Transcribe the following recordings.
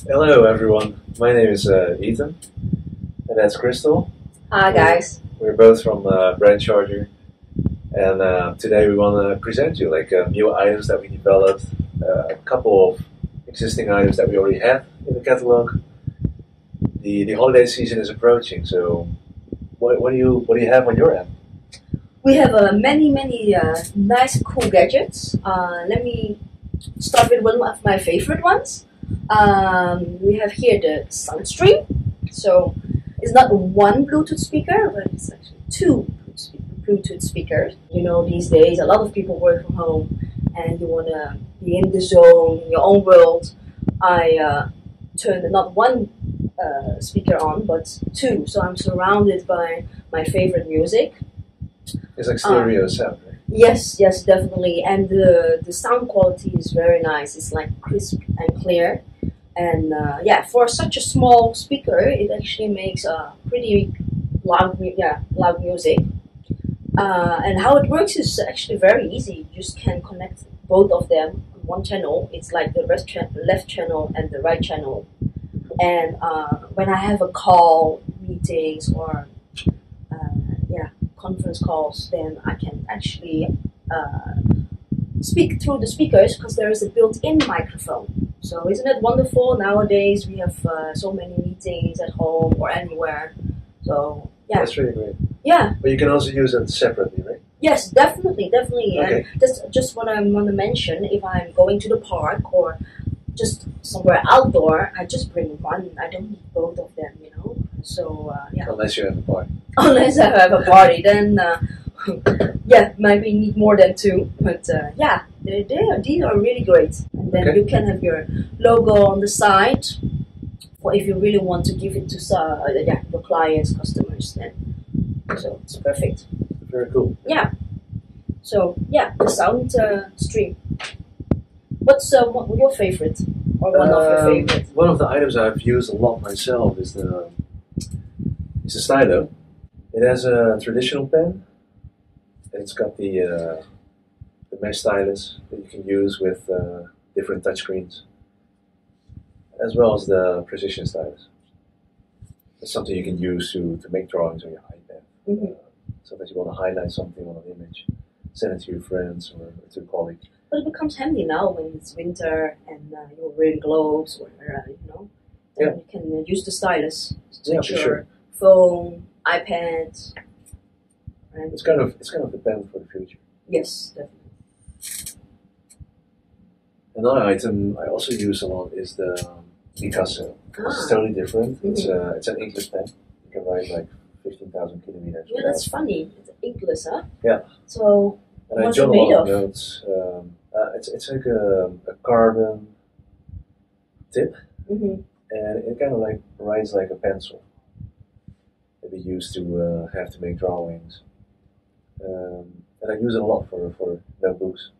Hello, everyone. My name is uh, Ethan, and that's Crystal. Hi guys. We're both from uh, BrandCharger, and uh, today we want to present you like uh, new items that we developed, uh, a couple of existing items that we already had in the catalog. The the holiday season is approaching, so what, what do you what do you have on your end? We have uh, many many uh, nice cool gadgets. Uh, let me start with one of my favorite ones. Um, we have here the Soundstream. So it's not one Bluetooth speaker, but it's actually two Bluetooth speakers. You know, these days a lot of people work from home, and you wanna be in the zone in your own world. I uh, turned not one uh, speaker on, but two. So I'm surrounded by my favorite music. It's like stereo sound, right? Yes, yes, definitely. And the the sound quality is very nice. It's like crisp and clear. And uh, yeah, for such a small speaker, it actually makes a pretty loud, yeah, loud music. Uh, and how it works is actually very easy. You just can connect both of them on one channel. It's like the cha- left channel and the right channel. And uh, when I have a call, meetings, or uh, yeah, conference calls, then I can actually uh, speak through the speakers because there is a built-in microphone. So isn't it wonderful? Nowadays we have uh, so many meetings at home or anywhere. So yeah, That's really great. yeah, But you can also use it separately, right? yes, definitely, definitely. Okay. And just just what I want to mention, if I'm going to the park or just somewhere outdoor, I just bring one. I don't need both of them, you know. So uh, yeah. Unless you have a party. unless I have a party, then uh, yeah, maybe need more than two. But uh, yeah, they, they are, these are really great. And then Okay. you can have your logo on the side, or if you really want to give it to uh, yeah your clients, customers, then so it's perfect. Very cool. Yeah. So yeah, the sound uh, stream. What's uh, what, your favorite or one of your Um, favorite? One of the items I've used a lot myself is the is the stylo. It has a traditional pen. And it's got the uh, the mesh stylus that you can use with uh, different touchscreens, as well as the precision stylus. It's something you can use to, to make drawings on your iPad. Mhm. Sometimes you want to highlight something on an image, send it to your friends or to a colleague. But it becomes handy now when it's winter and uh, you're wearing gloves or uh, you know. Then Yeah. You can uh, use the stylus to Yeah, your sure. phone, iPad. And It's kind of it's kind of the pen for the future. yes, definitely. Another item I also use a lot is the um, Picasso. It's Ah, totally different. It's a it's an inkless pen. You can write like fifteen thousand kilometers. yeah, that's funny. It's inkless, huh? Yeah. So and I what's jot a lot made of of? notes. Um, uh, it's it's like a, a carbon tip, mhm. and it kind of like writes like a pencil that we used to uh, have to make drawings. Um, and I use it a lot for for notebooks.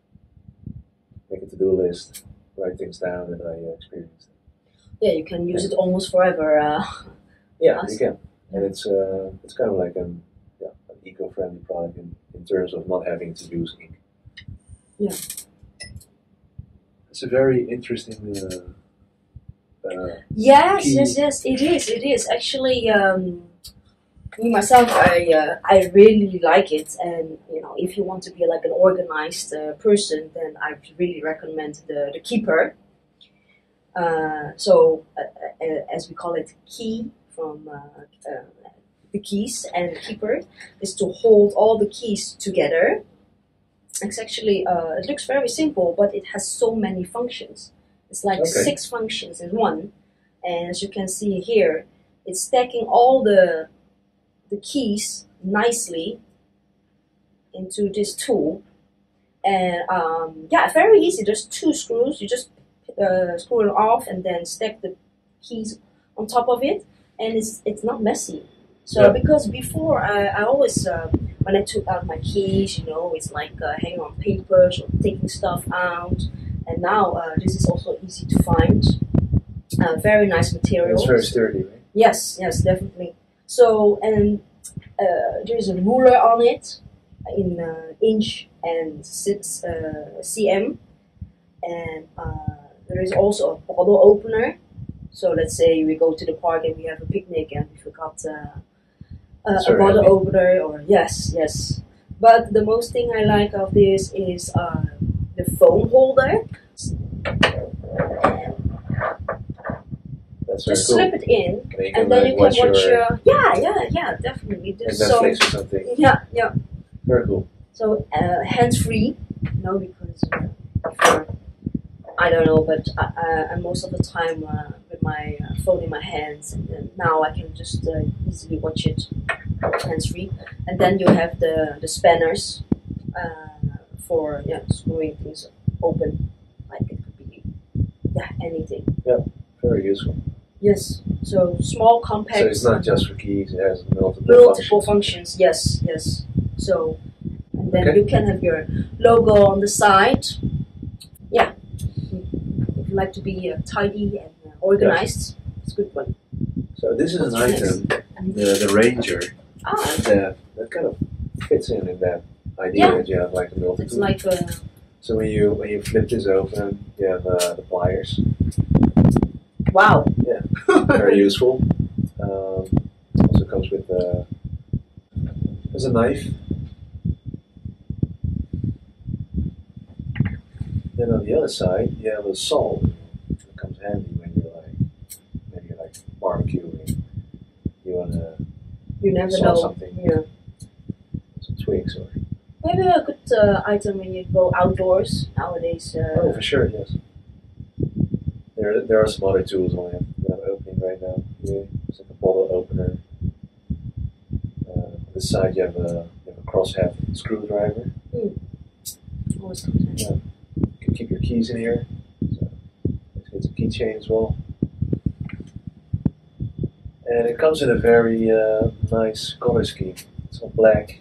Make a to do list, write things down that I uh, experienced. yeah, you can use it almost forever. Uh, Yeah, you can, and it's uh, it's kind of like an yeah an eco-friendly product in, in terms of not having to use ink. Yeah. It's a very interesting. Uh, uh, yes, yes, yes. It is. It is actually. Um, me myself, I uh, I really like it, and you know, if you want to be like an organized uh, person, then I really recommend the the keeper. Uh, so, uh, uh, as we call it, key from uh, uh, the keys, and keeper is to hold all the keys together. It's actually uh, it looks very simple, but it has so many functions. It's like Okay. six functions in one, and as you can see here, it's stacking all the the keys nicely into this tool. And um, yeah, very easy. There's two screws. You just uh, screw it off and then stack the keys on top of it, and it's it's not messy. So Yeah. because before I, I always uh, when I took out my keys, you know, it's like uh, hanging on papers or taking stuff out. And now uh, this is also easy to find. Uh, very nice material. it's very sturdy, right? Yes, yes, definitely. So, and uh, there's a ruler on it in uh, inch and six uh, cm, and uh, there is also a bottle opener So let's say we go to the park and we have a picnic and we forgot uh, uh, a bottle opener or yes, yes. But the most thing I like of this is uh, the phone holder. That's very Just cool. slip it in And then you can, and then you can watch your, your yeah, yeah, yeah, definitely. So Netflix or something. yeah, yeah. Very cool. So uh, hands free, no, because uh, before, I don't know, but I, I, most of the time uh, with my uh, phone in my hands, and then now I can just uh, easily watch it hands free. And then you have the the spanners uh, for yeah screwing things open, like it could be yeah anything. Yeah, very useful. Yes, so small, compact. So it's not just for keys, it has multiple, multiple functions. functions. Yes, yes. So, and then Okay. you can have your logo on the side. Yeah, if you like to be uh, tidy and uh, organized, it's a good one. So this is an What's item, the, the Ranger, Ah, that, that kind of fits in in that idea Yeah. that you have like a multi it's like uh, So when you when you flip this open, you have uh, the pliers. wow. Very useful. Um, also comes with uh, there's a knife. Then on the other side, you have a saw. It comes handy when you're like maybe you're like barbecuing. You wanna you never Saw know. something. Yeah. some twigs or Maybe a good uh, item when you go outdoors nowadays. oh Uh, for sure yes. There there are some other tools on have that I'm opening right now. Yeah, it's like a bottle opener. Uh, on the side you have a you have a crosshead screwdriver. always comes. You can keep your keys in here. So it's, it's a keychain as well. And it comes in a very uh, nice color scheme. It's all black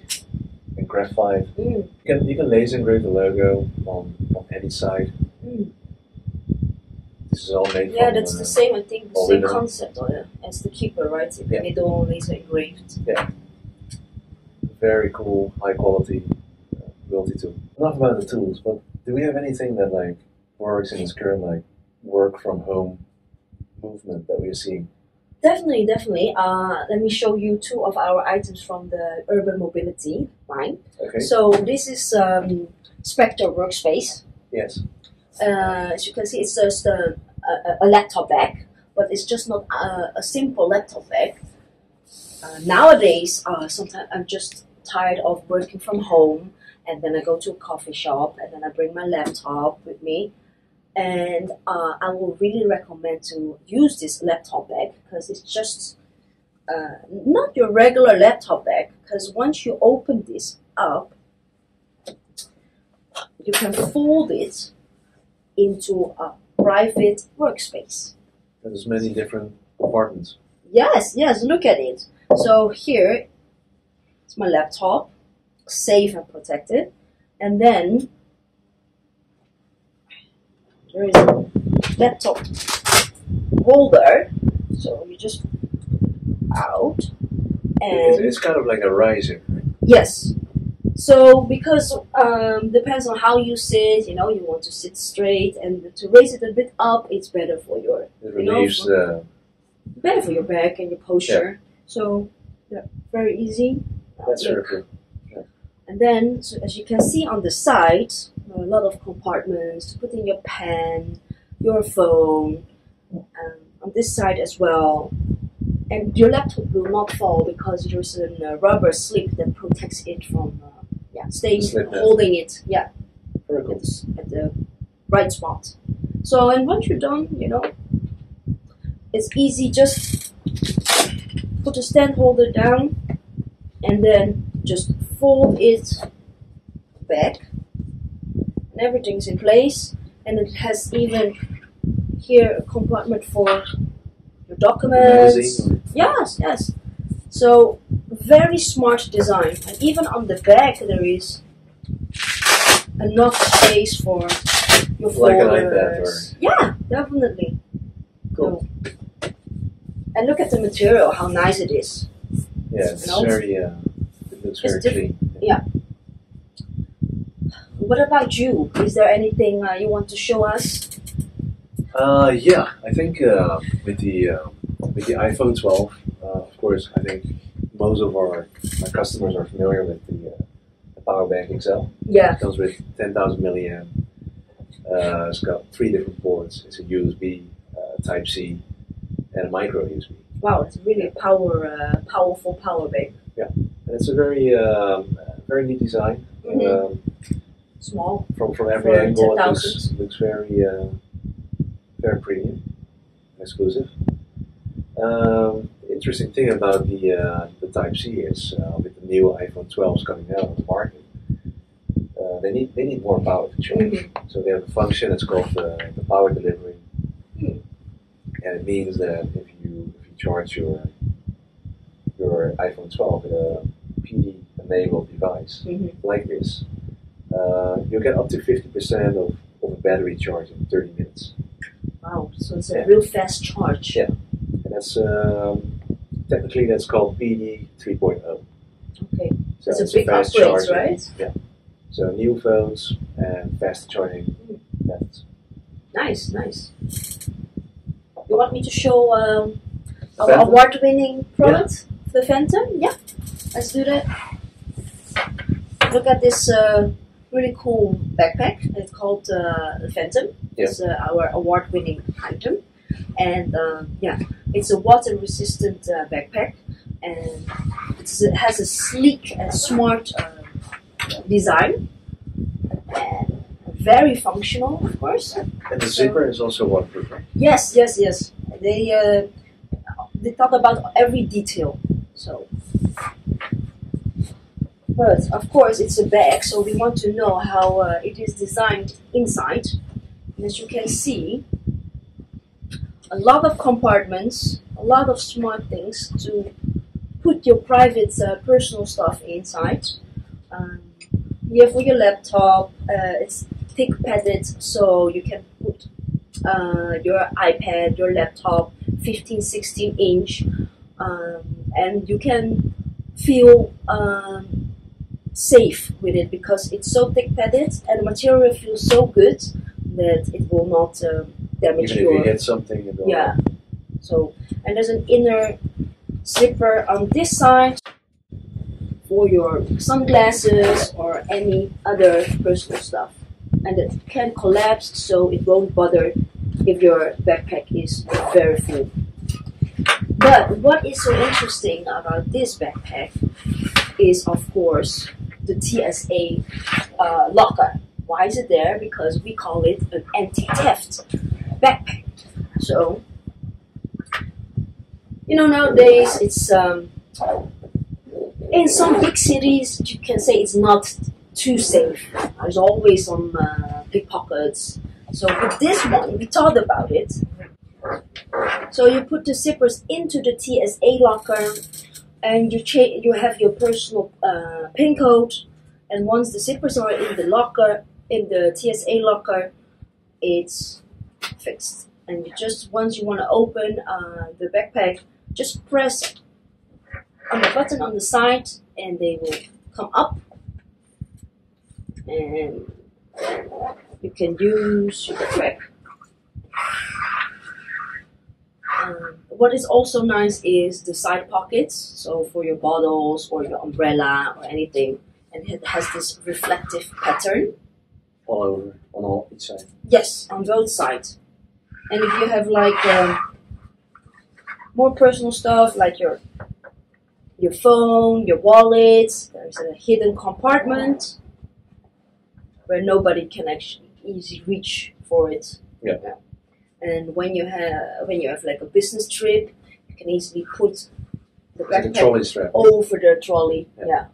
and graphite. Mm, You can you can laser engrave the logo on, on any side. This is all made Yeah, that's uh, the same. I think the same concept uh, as the keeper, right? Yeah. They don't laser engraved. Yeah. very cool, high quality uh, multi tool. Enough about the tools, but do we have anything that like works in this current like work from home movement that we're seeing? Definitely, definitely. Uh, let me show you two of our items from the urban mobility line. Okay. So this is um, Spectre Workspace. Yes. Uh, as you can see, it's just a, a, a laptop bag, but it's just not a, a simple laptop bag. Uh, nowadays, uh, sometimes I'm just tired of working from home, and then I go to a coffee shop, and then I bring my laptop with me. And uh, I will really recommend to use this laptop bag because it's just uh, not your regular laptop bag. Because once you open this up, you can fold it into a private workspace. There's many different compartments. Yes, yes, look at it. So here it's my laptop, safe and protected. And then there is a laptop holder. So you just out It's, and it's kind of like a riser. Yes. So because um, depends on how you sit, you know, you want to sit straight, and to raise it a bit up, it's better for your It You know, relieves uh, better for your back and your posture. So yeah, very easy. That's very cool. And then, so as you can see on the side, a lot of compartments to put in your pen, your phone, um, on this side as well. And your laptop will not fall because there's a uh, rubber slip that protects it from uh, yeah staying holding it yeah Very at cool. the, at the right spot. So and once you're done, you know, it's easy. Just put the stand holder down, and then just fold it back, and everything's in place. And it has even here a compartment for your documents. Yes, yes. So very smart design, and even on the back there is enough space for your Like folders. Yeah, definitely. Cool. So, and look at the material, how nice it is. Yeah, it's No? very. Uh, it looks very It's diff- clean. What about you? Is there anything uh, you want to show us? Uh, yeah, I think uh, with the uh, with the iPhone 12, uh, of course, I think most of our, our customers are familiar with the, uh, the Power Bank XL. Yeah. It comes with 10,000 milliamp. Uh, it's got three different ports. It's a USB, uh, Type C, and a micro USB. Wow, it's really a power, uh, powerful power bank. Yeah, And it's a very um, uh, very neat design. Mhm. Um, Small. from from every For angle, it looks, looks very uh, very premium, exclusive. Um, interesting thing about the uh, the Type C is uh, with the new iPhone 12s coming out on the market, uh, they need they need more power to charge. Mhm. So they have a function that's called the, the power delivery, Hmm. and it means that if you if you charge your your iPhone 12 with a PD enabled device Mhm. like this, uh, you'll get up to 50% of, of a battery charge in 30 minutes. Wow, so it's a Yeah. real fast charge. Yeah. And that's um, technically that's called PD 3.0. Okay. So It's a big fast upgrade, charging. right? Yeah. So new phones and fast charging methods. Nice, nice. You want me to show um, our award-winning product, the Phantom? Yeah, let's do that. Look at this uh, really cool backpack. It's called uh, the Phantom. Yeah. It's uh, our award-winning item, and uh, yeah, it's a water-resistant uh, backpack, and it's, it has a sleek and smart uh, design, and very functional, of course. And the zipper is also waterproof. Yes, yes, yes. They uh, they thought about every detail. So, but of course, it's a bag, so we want to know how uh, it is designed inside. And as you can see, a lot of compartments, a lot of smart things to put your private, uh, personal stuff inside. Um, here for your laptop, uh, it's thick padded, so you can put uh, your iPad, your laptop, 15, 16 inch, um, and you can feel um, safe with it because it's so thick padded and the material feels so good that it will not um damage Even if you hit something, it yeah. So and there's an inner zipper on this side for your sunglasses or any other personal stuff. And it can collapse so it won't bother if your backpack is very full. But what is so interesting about this backpack is, of course, the TSA uh, locker. Why is it there? Because we call it an anti-theft backpack. So, you know, nowadays it's um, in some big cities you can say it's not too safe. There's always some uh, pickpockets. So with this one, we thought about it. So you put the zippers into the TSA locker, and you cha- you have your personal uh, pin code. And once the zippers are in the locker, in the TSA locker, it's fixed. And you just once you want to open uh, the backpack, just press on the button on the side, and they will come up, and you can use your backpack. Um, what is also nice is the side pockets, so for your bottles or your umbrella or anything, and it has this reflective pattern. all over on all each side. Yes, on both sides. And if you have like um, more personal stuff, like your your phone, your wallet, there's a hidden compartment where nobody can actually easily reach for it. Yeah. And when you have when you have like a business trip, you can easily put the like trolley strap. over the trolley. Yeah. Yeah.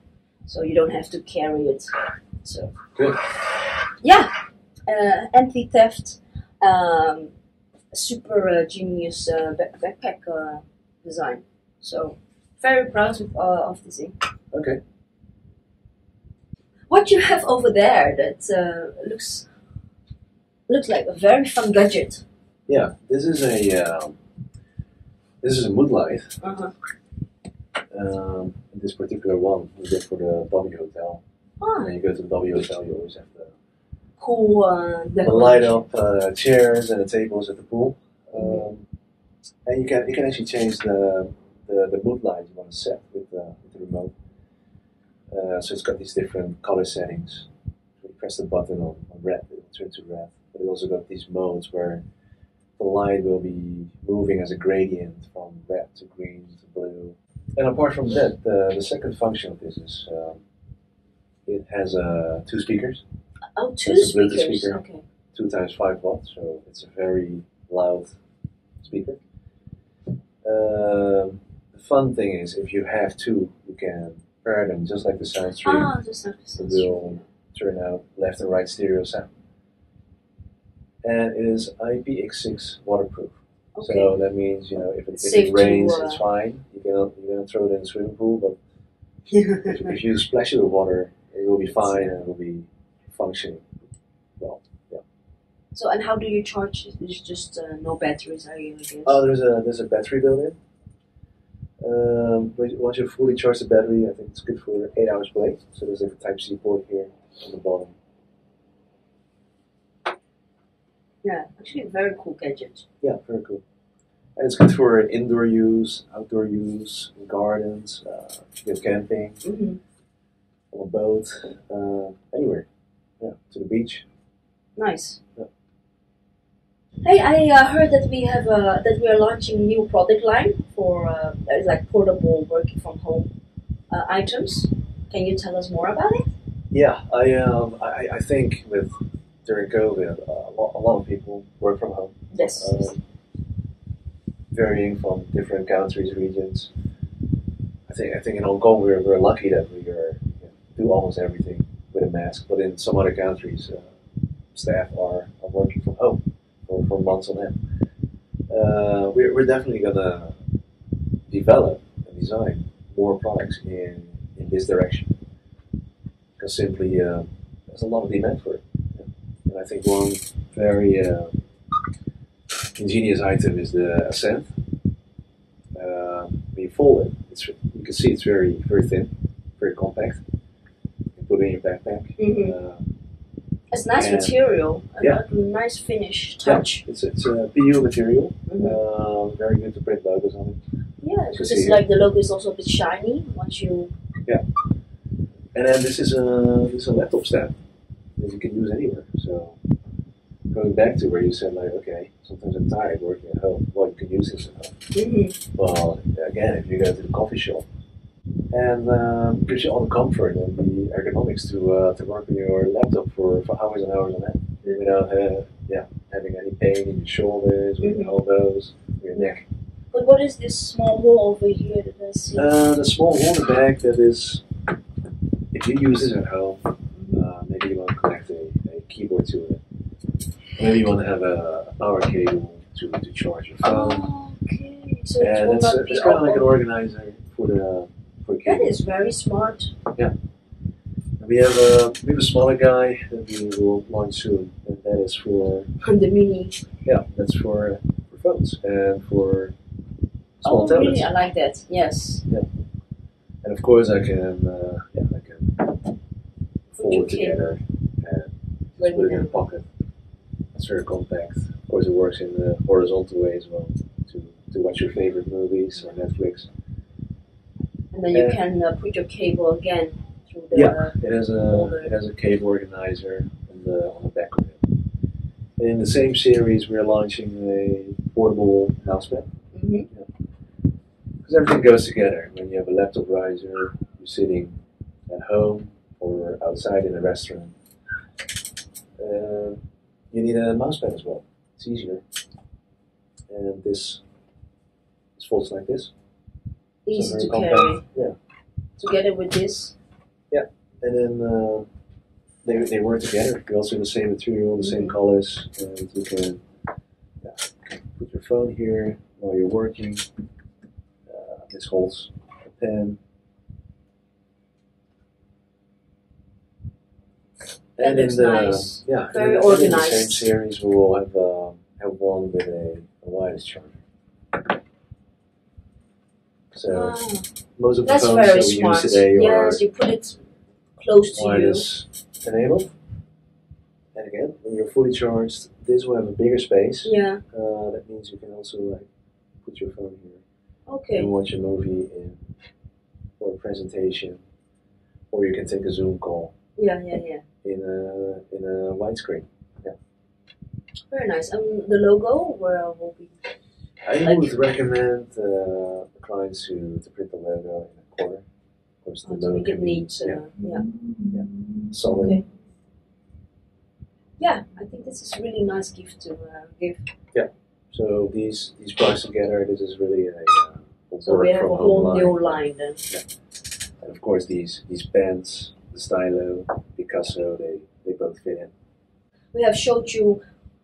So you don't have to carry it. So Good. yeah, uh, anti-theft, um, super uh, genius uh, ba- backpack uh, design. So very proud of, uh, of this thing. Okay. What you have over there that uh, looks looks like a very fun gadget. Yeah, this is a um, this is a mood light. Uh-huh. Um, this particular one we did for the W Hotel. Ah, When you go to the W Hotel, you always have the cool uh, the light up uh, chairs and the tables at the pool. Um, and you can you can actually change the the, the mood light you want to set with the, with the remote. Uh, so it's got these different color settings. So you press the button on, on red, it will turn to red. But it also got these modes where the light will be moving as a gradient from red to green to blue. And apart from that, the, the second function of this is um, it has uh, two speakers Oh, two That's a Bluetooth speakers. speaker. Okay. two times five watts, so it's a very loud speaker. Um, the fun thing is, if you have two, you can pair them just like the SoundStream. Ah, just like the It sound will turn out left and right stereo sound. And it is IPX6 waterproof. Okay. So that means, you know, if it, if it rains, uh, it's fine. You can you can throw it in the swimming pool, but if, if you splash it with water, it will be fine and it will be functioning well. Yeah. so, and how do you charge it? It's just uh, no batteries, I guess. Oh, there's a there's a battery built in. Um, once you fully charge the battery, I think it's good for eight hours play. So there's like a Type C port here on the bottom. yeah, actually, a very cool gadget. Yeah, very cool. And it's good for indoor use, outdoor use, in gardens, uh, you camping, hmm on a boat, uh, anywhere. Yeah, to the beach. Nice. Yeah. Hey, I uh, heard that we have uh, that we are launching new product line for uh, that is like portable working from home uh, items. Can you tell us more about it? Yeah, I um, I, I think with during COVID, uh, a, lot, a lot of people work from home. Yes. um, varying from different countries, regions. I think I think in Hong Kong we're, we're lucky that we are you know, do almost everything mask, but in some other countries, uh, staff are, are working from home for, for months on end. Uh, we're, we're definitely gonna develop and design more products in in this direction because simply uh, there's a lot of demand for it. And I think one very uh, ingenious item is the Ascent. Um, when you fold it, it's, you can see it's very very thin, very compact. Put in your backpack. hmm Uh, It's nice material. Yeah. a nice finish touch. it's it's a PU material. Mhm. Uh, very good to print logos on it. Yeah, because it's like the logo is also a bit shiny once you. Yeah, and then this is a this is a laptop stand that you can use anywhere. So going back to where you said like, okay, sometimes I'm tired working at home. Well, you can use this at home. hmm Well, again, if you go to the coffee shop, and um, gives you all the comfort and the ergonomics to uh, to work on your laptop for, for hours and hours on end without uh, yeah having any pain in your shoulders, or your elbows, or your neck. But what is this small hole over here that I see? Uh, the small water bag that is, if you use this at home, uh, maybe you want to connect a, a keyboard to it. Maybe you want to have a power cable to, to charge your phone. Oh, okay. So and it's, uh, it's kind of like an organizer for the for That cable. is very smart. Yeah. We have a we have a smaller guy that we will launch soon, and that is for the mini. yeah, that's for for phones and for small Oh, tablets. really? I like that. Yes. Yeah. And of course, I can uh, yeah, I can fold it together and just put it in a pocket. It's very compact. Of course, it works in the horizontal way as well to to watch your favorite movies on Netflix. And then you can uh, put your cable again through the. Yeah. It has a Holder. it has a cable organizer on the on the back of it. And in the same series, we're launching a portable mousepad. Because everything goes together. When you have a laptop riser, you're sitting at home or outside in a restaurant. Uh, you need a mousepad as well. It's easier. And this this folds like this. Easy So to carry. Yeah. Together with this. Yeah, and then uh, they, they work together. They're also in the same material, the same Mhm. colors, and you can, yeah, you can put your phone here while you're working. Uh, this holds a pen. That and in the nice. yeah, Very in, and in the same series, we will have um, have one with a, a wireless charger. So Ah, most of the that's phones that we smart. use today are Yes, you put it close to you. wireless enabled. And again, when you're fully charged. This will have a bigger space. Yeah. Uh, that means you can also like put your phone here Okay. and watch a movie in, or a presentation, or you can take a Zoom call Yeah, yeah, yeah. in a in a widescreen. Yeah. Very nice. Um, the logo where will be. I Like- would recommend uh, the clients to, to print the logo in a corner. Of course, the Oh, logo can be neat. Uh, yeah. solid. Okay. Yeah, I think this is a really nice gift to uh, give. So these these products together, this is really a, uh, So we have a whole line. new line then. Yeah. And of course, these these pens, the stylo, Picasso, they they both fit in. We have showed you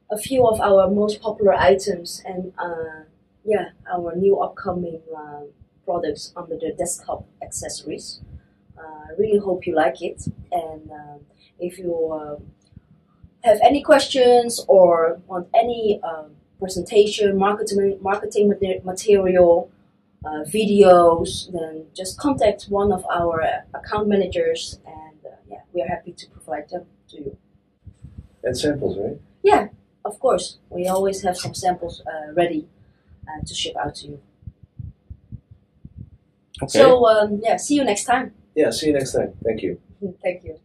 a few of our most popular items and uh, yeah, our new upcoming uh, products under the desktop accessories. Uh, I really hope you like it. And um if you um have any questions or want any um, presentation, marketing, marketing material, uh, videos, then just contact one of our account managers, and uh, yeah, we are happy to provide them to you. And samples, right? Yeah, of course, we always have some samples uh, ready uh, to ship out to you. Okay. So um, yeah, see you next time. Yeah. See you next time. Thank you. Thank you.